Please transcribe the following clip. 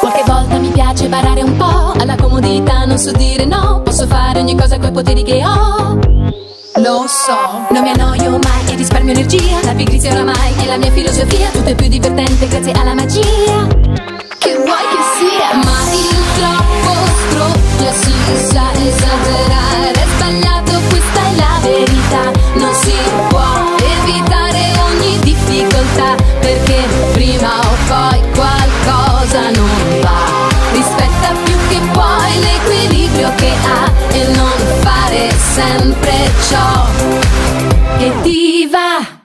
Qualche volta mi piace barare un po', alla comodità non so dire no, posso fare ogni cosa coi poteri che ho. Lo so, non mi annoio mai. E risparmio energia, la pigrizia oramai è la mia filosofia, tutto è più divertente grazie alla magia. sempre ciò che ti va.